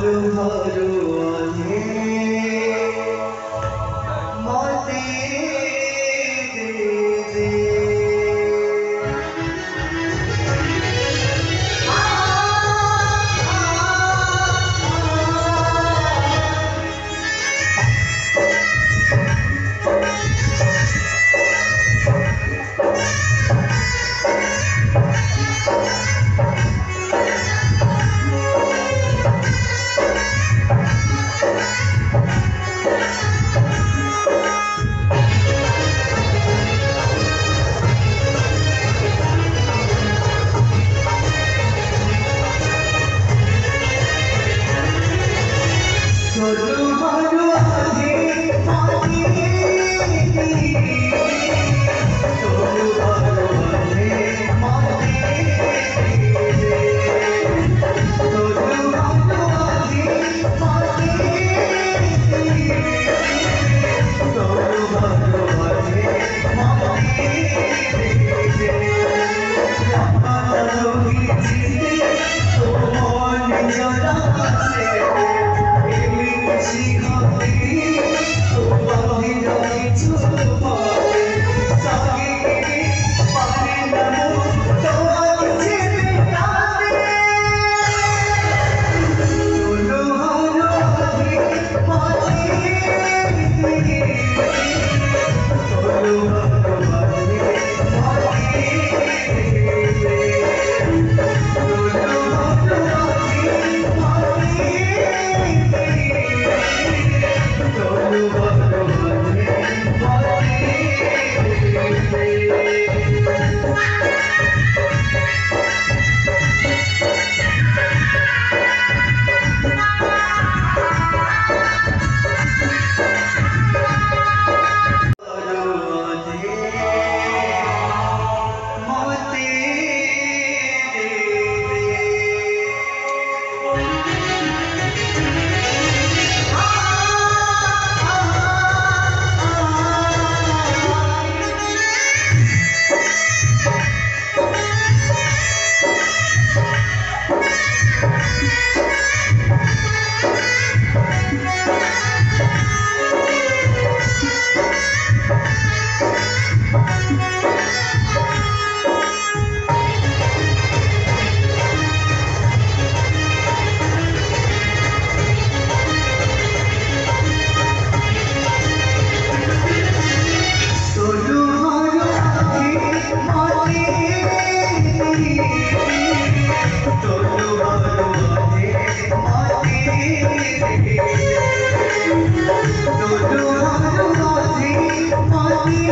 Deus, Thank you.